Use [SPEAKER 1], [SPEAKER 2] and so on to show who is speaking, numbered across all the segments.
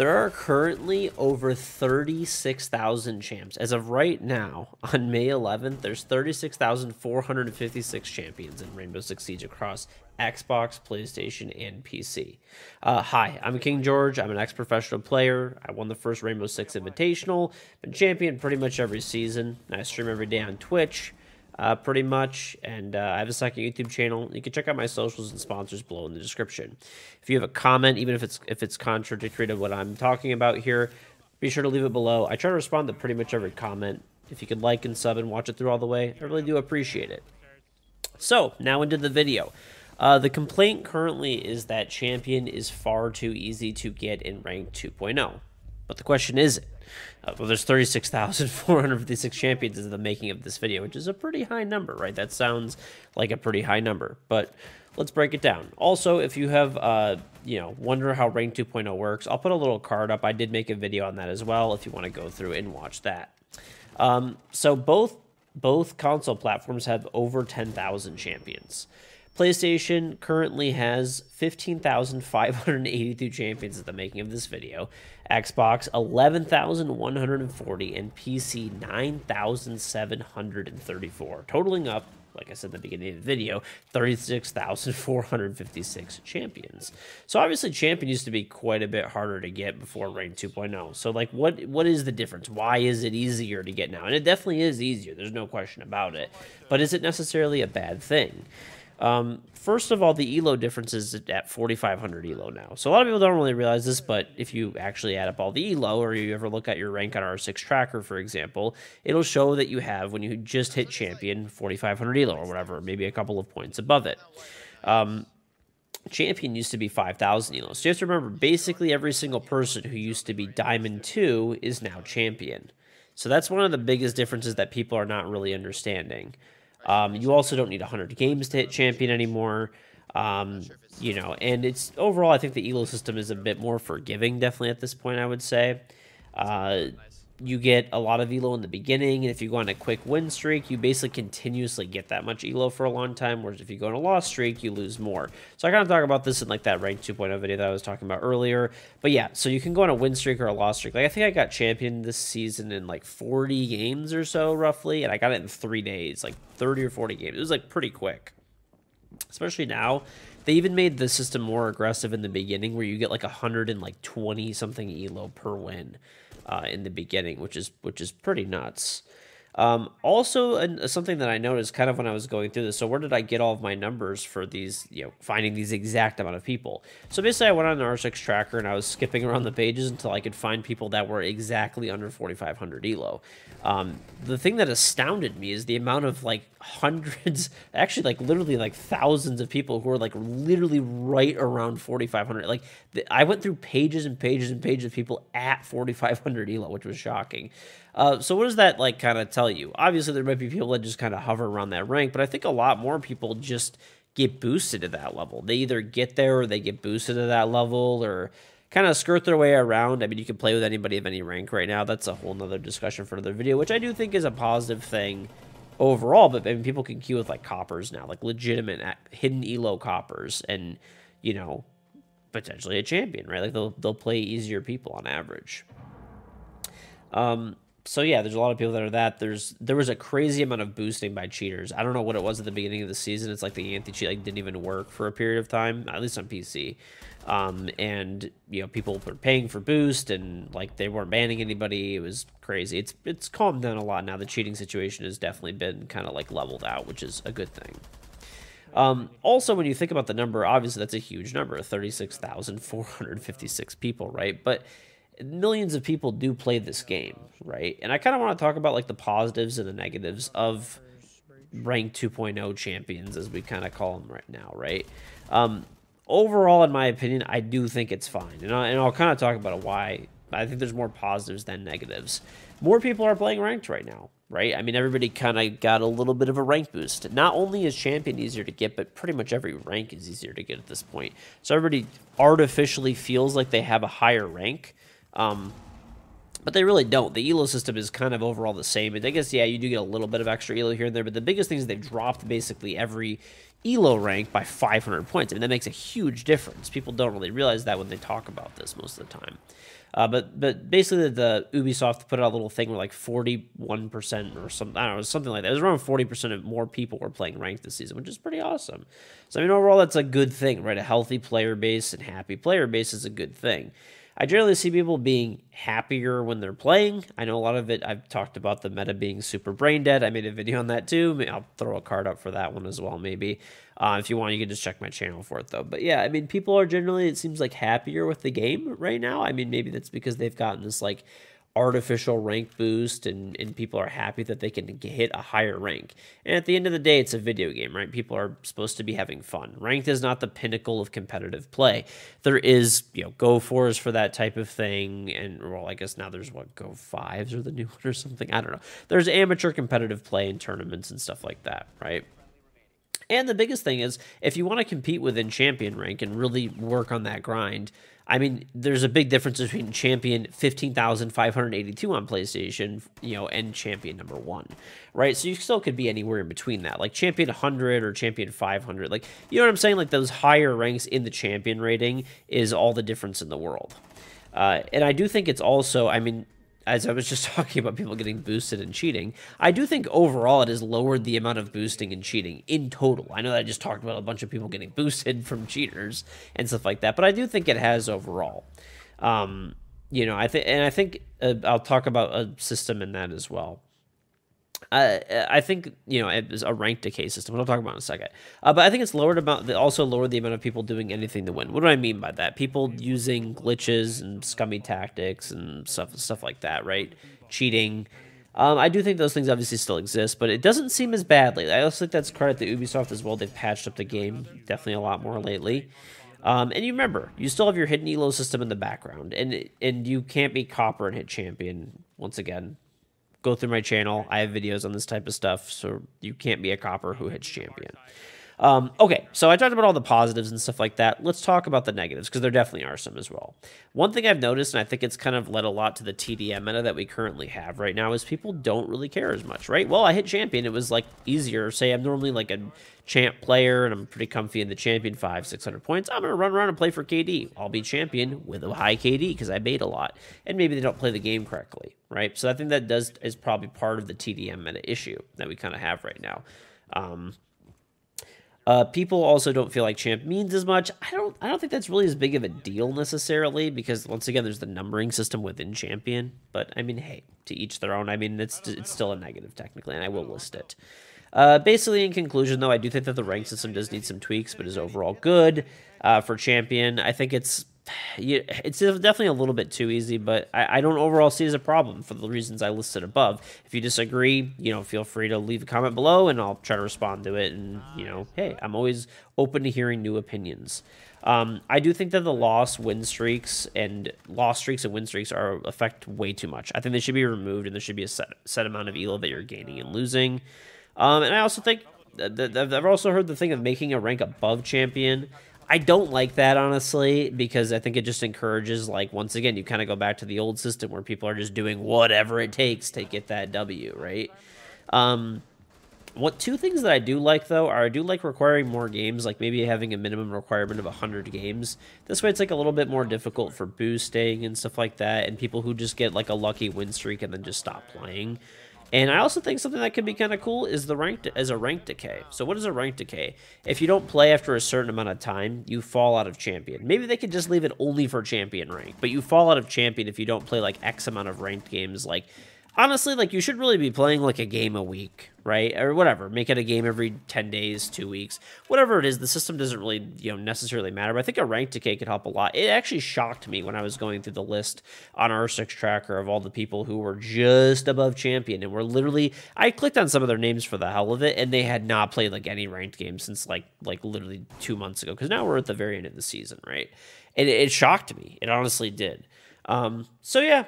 [SPEAKER 1] There are currently over 36,000 champs. As of right now, on May 11th, there's 36,456 champions in Rainbow Six Siege across Xbox, PlayStation, and PC. Uh, hi, I'm King George. I'm an ex professional player. I won the first Rainbow Six Invitational, been champion pretty much every season. I stream every day on Twitch uh, pretty much. And uh, I have a second YouTube channel. You can check out my socials and sponsors below in the description. If you have a comment, even if it's if it's contradictory to what I'm talking about here, be sure to leave it below. I try to respond to pretty much every comment. If you could like and sub and watch it through all the way, I really do appreciate it. So now into the video. Uh, the complaint currently is that Champion is far too easy to get in Rank 2.0. But the question is? Uh, well, there's 36,456 champions in the making of this video, which is a pretty high number, right? That sounds like a pretty high number, but let's break it down. Also, if you have, uh, you know, wonder how Rank 2.0 works, I'll put a little card up. I did make a video on that as well if you want to go through and watch that. Um, so both both console platforms have over 10,000 champions. PlayStation currently has 15,582 champions at the making of this video, Xbox 11,140, and PC 9,734, totaling up, like I said in the beginning of the video, 36,456 champions. So obviously champion used to be quite a bit harder to get before Rank 2.0. So like what what is the difference? Why is it easier to get now? And it definitely is easier. There's no question about it. But is it necessarily a bad thing? Um, first of all, the ELO difference is at 4,500 ELO now. So a lot of people don't really realize this, but if you actually add up all the ELO, or you ever look at your rank on R6 tracker, for example, it'll show that you have, when you just hit champion, 4,500 ELO or whatever, maybe a couple of points above it. Um, champion used to be 5,000 ELO. So you have to remember, basically every single person who used to be Diamond 2 is now champion. So that's one of the biggest differences that people are not really understanding. Um, you also don't need 100 games to hit champion anymore. Um, you know, and it's overall, I think the Elo system is a bit more forgiving, definitely at this point, I would say. Uh, you get a lot of elo in the beginning, and if you go on a quick win streak, you basically continuously get that much elo for a long time, whereas if you go on a loss streak, you lose more. So I kind of talk about this in like that rank 2.0 video that I was talking about earlier. But yeah, so you can go on a win streak or a loss streak. Like I think I got champion this season in like 40 games or so, roughly, and I got it in three days, like 30 or 40 games. It was like pretty quick. Especially now, they even made the system more aggressive in the beginning, where you get like 120 something elo per win uh, in the beginning, which is which is pretty nuts. Um, also, uh, something that I noticed kind of when I was going through this. So, where did I get all of my numbers for these? You know, finding these exact amount of people. So basically, I went on the R6 tracker and I was skipping around the pages until I could find people that were exactly under 4,500 elo. Um, the thing that astounded me is the amount of like hundreds, actually like literally like thousands of people who are like literally right around 4,500. Like the, I went through pages and pages and pages of people at 4,500 elo, which was shocking. Uh, so what does that like kind of tell you? Obviously, there might be people that just kind of hover around that rank, but I think a lot more people just get boosted to that level. They either get there or they get boosted to that level or kind of skirt their way around. I mean, you can play with anybody of any rank right now. That's a whole nother discussion for another video, which I do think is a positive thing overall. But I mean, people can queue with like coppers now, like legitimate hidden elo coppers, and you know, potentially a champion, right? Like they'll they'll play easier people on average. Um, so yeah, there's a lot of people that are that. There's there was a crazy amount of boosting by cheaters. I don't know what it was at the beginning of the season. It's like the anti cheat like didn't even work for a period of time, at least on PC. Um, and you know people were paying for boost and like they weren't banning anybody. It was crazy. It's it's calmed down a lot now. The cheating situation has definitely been kind of like leveled out, which is a good thing. Um, also, when you think about the number, obviously that's a huge number, 36,456 people, right? But millions of people do play this game, right? And I kind of want to talk about like the positives and the negatives of rank 2.0 champions, as we kind of call them right now, right? Um, overall, in my opinion, I do think it's fine, and, I, and I'll kind of talk about why. I think there's more positives than negatives. More people are playing ranked right now, right? I mean, everybody kind of got a little bit of a rank boost. Not only is champion easier to get, but pretty much every rank is easier to get at this point. So everybody artificially feels like they have a higher rank um, but they really don't. The ELO system is kind of overall the same. And I guess, yeah, you do get a little bit of extra ELO here and there, but the biggest thing is they've dropped basically every elo rank by 500 points. I mean, that makes a huge difference. People don't really realize that when they talk about this most of the time. Uh, but but basically, the, the, Ubisoft put out a little thing where like 41% or something, I don't know, something like that. It was around 40% of more people were playing ranked this season, which is pretty awesome. So, I mean, overall, that's a good thing, right? A healthy player base and happy player base is a good thing. I generally see people being happier when they're playing. I know a lot of it, I've talked about the meta being super brain dead. I made a video on that too. I'll throw a card up for that one as well, maybe. Uh, if you want, you can just check my channel for it though. But yeah, I mean, people are generally, it seems like, happier with the game right now. I mean, maybe that's because they've gotten this like artificial rank boost and, and people are happy that they can hit a higher rank. And at the end of the day, it's a video game, right? People are supposed to be having fun. Ranked is not the pinnacle of competitive play. There is, you know, Go fours for that type of thing. And, well, I guess now there's what, Go fives or the new one or something. I don't know. There's amateur competitive play in tournaments and stuff like that, right? And the biggest thing is if you want to compete within champion rank and really work on that grind, I mean, there's a big difference between champion 15,582 on PlayStation, you know, and champion number one, right? So you still could be anywhere in between that, like champion 100 or champion 500. Like, you know what I'm saying? Like, those higher ranks in the champion rating is all the difference in the world. Uh, and I do think it's also, I mean, as I was just talking about people getting boosted and cheating, I do think overall it has lowered the amount of boosting and cheating in total. I know that I just talked about a bunch of people getting boosted from cheaters and stuff like that, but I do think it has overall. Um, you know, I think, and I think uh, I'll talk about a system in that as well. Uh, I think you know it's a rank decay system. We'll talk about in a second. Uh, but I think it's lowered about also lowered the amount of people doing anything to win. What do I mean by that? People using glitches and scummy tactics and stuff stuff like that, right? Cheating. Um, I do think those things obviously still exist, but it doesn't seem as badly. I also think that's credit to Ubisoft as well. They've patched up the game definitely a lot more lately. Um, and you remember, you still have your hidden elo system in the background, and and you can't be copper and hit champion once again go through my channel. I have videos on this type of stuff, so you can't be a copper who hits champion. Um, okay, so I talked about all the positives and stuff like that. Let's talk about the negatives because there definitely are some as well. One thing I've noticed, and I think it's kind of led a lot to the TDM meta that we currently have right now, is people don't really care as much, right? Well, I hit champion. It was like easier. Say I'm normally like a champ player and I'm pretty comfy in the champion five, 600 points. I'm going to run around and play for KD. I'll be champion with a high KD because I bait a lot. And maybe they don't play the game correctly, right? So I think that does is probably part of the TDM meta issue that we kind of have right now. Um, uh, people also don't feel like champ means as much. I don't. I don't think that's really as big of a deal necessarily because once again, there's the numbering system within champion. But I mean, hey, to each their own. I mean, it's it's still a negative technically, and I will list it. Uh, basically, in conclusion, though, I do think that the rank system does need some tweaks, but is overall good uh, for champion. I think it's it's definitely a little bit too easy, but I, I, don't overall see as a problem for the reasons I listed above. If you disagree, you know, feel free to leave a comment below, and I'll try to respond to it. And you know, hey, I'm always open to hearing new opinions. Um, I do think that the loss win streaks and loss streaks and win streaks are affect way too much. I think they should be removed, and there should be a set set amount of elo that you're gaining and losing. Um, and I also think I've also heard the thing of making a rank above champion I don't like that honestly because I think it just encourages like once again you kind of go back to the old system where people are just doing whatever it takes to get that W, right? Um what two things that I do like though are I do like requiring more games, like maybe having a minimum requirement of 100 games. This way it's like a little bit more difficult for boosting and stuff like that and people who just get like a lucky win streak and then just stop playing. And I also think something that could be kind of cool is the rank as a rank decay. So what is a rank decay? If you don't play after a certain amount of time, you fall out of champion. Maybe they could just leave it only for champion rank, but you fall out of champion if you don't play like X amount of ranked games like honestly, like you should really be playing like a game a week, right? Or whatever. Make it a game every 10 days, two weeks, whatever it is. The system doesn't really, you know, necessarily matter. But I think a rank decay could help a lot. It actually shocked me when I was going through the list on R6 tracker of all the people who were just above champion and were literally, I clicked on some of their names for the hell of it and they had not played like any ranked game since like, like literally two months ago. Cause now we're at the very end of the season, right? And it, it shocked me. It honestly did. Um, so yeah,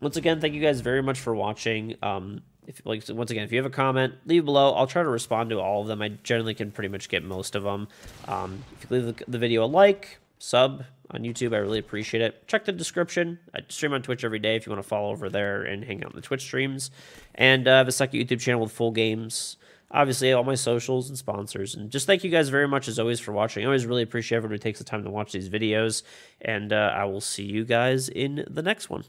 [SPEAKER 1] once again, thank you guys very much for watching. Um, if like once again, if you have a comment, leave below. I'll try to respond to all of them. I generally can pretty much get most of them. Um, if you leave the, the video a like, sub on YouTube, I really appreciate it. Check the description. I stream on Twitch every day if you want to follow over there and hang out in the Twitch streams. And uh, I have a second YouTube channel with full games obviously all my socials and sponsors. And just thank you guys very much as always for watching. I always really appreciate everybody who takes the time to watch these videos. And uh, I will see you guys in the next one.